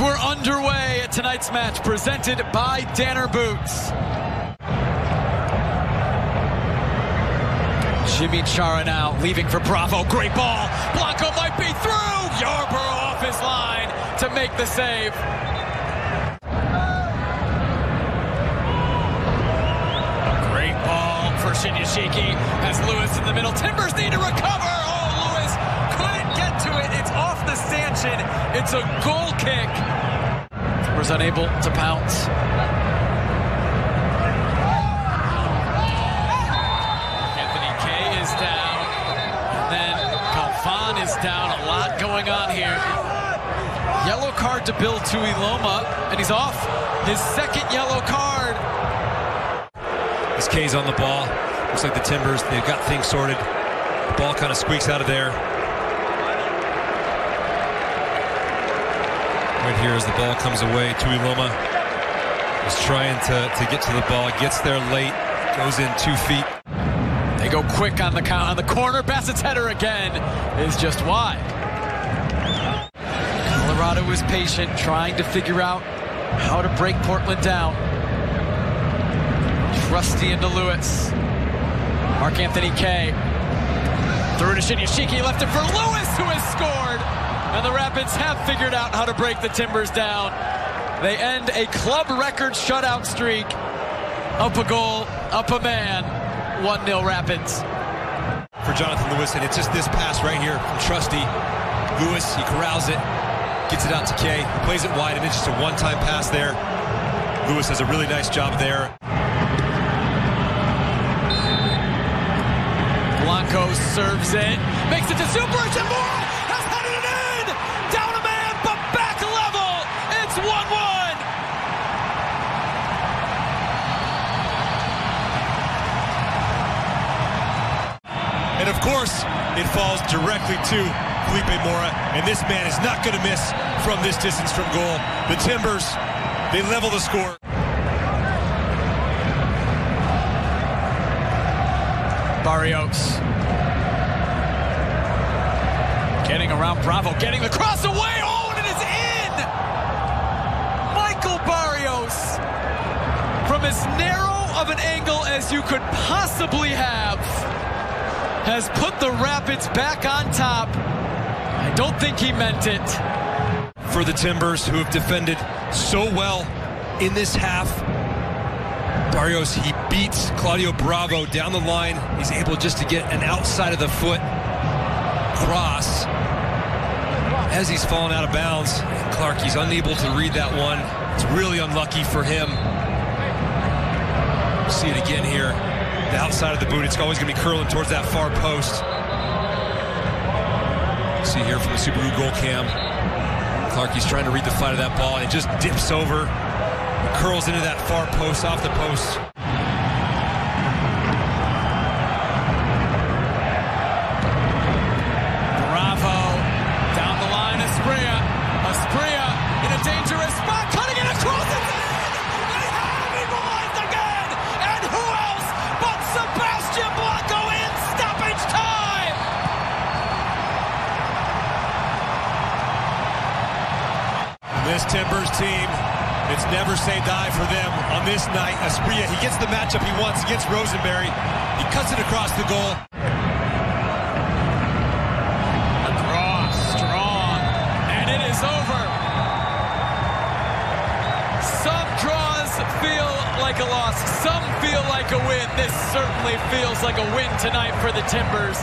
we're underway at tonight's match presented by Danner Boots. Jimmy Chara now leaving for Bravo. Great ball. Blanco might be through. Yarbrough off his line to make the save. Great ball for Shinyashiki as Lewis in the middle. Timbers need to recover. Oh, Lewis couldn't get to it. It's off the stanchion. It's a goal kick. Timbers unable to pounce. Anthony is down. And then Calfan is down. A lot going on here. Yellow card to Bill Tuiloma, and he's off his second yellow card. As Kaye's on the ball. Looks like the Timbers, they've got things sorted. The ball kind of squeaks out of there. Here as the ball comes away, Tuiloma is trying to, to get to the ball, gets there late, goes in two feet. They go quick on the count on the corner. Bassett's header again is just wide. Colorado was patient, trying to figure out how to break Portland down. Trusty into Lewis. Mark Anthony Kaye. Through to Shinyashiki, left it for Lewis, who has scored. And the Rapids have figured out how to break the Timbers down. They end a club record shutout streak. Up a goal, up a man. 1 0 Rapids. For Jonathan Lewis, and it's just this pass right here from Trusty. Lewis, he corrals it, gets it out to Kaye, plays it wide, and it's just a one-time pass there. Lewis does a really nice job there. Blanco serves it, makes it to Zuparic, and course, it falls directly to Felipe Mora, and this man is not going to miss from this distance from goal. The Timbers, they level the score. Barrios. Getting around Bravo, getting the cross away. Oh, and it is in! Michael Barrios, from as narrow of an angle as you could possibly have, has put the Rapids back on top. I don't think he meant it. For the Timbers, who have defended so well in this half, Barrios, he beats Claudio Bravo down the line. He's able just to get an outside of the foot cross as he's fallen out of bounds. And Clark, he's unable to read that one. It's really unlucky for him. See it again here. The outside of the boot, it's always going to be curling towards that far post. See here from the Subaru goal cam. Clark, he's trying to read the flight of that ball, and it just dips over, curls into that far post, off the post. Team, it's never say die for them. On this night, Asprilla, he gets the matchup he wants against Rosenberry. He cuts it across the goal. Across, strong, and it is over. Some draws feel like a loss, some feel like a win. This certainly feels like a win tonight for the Timbers.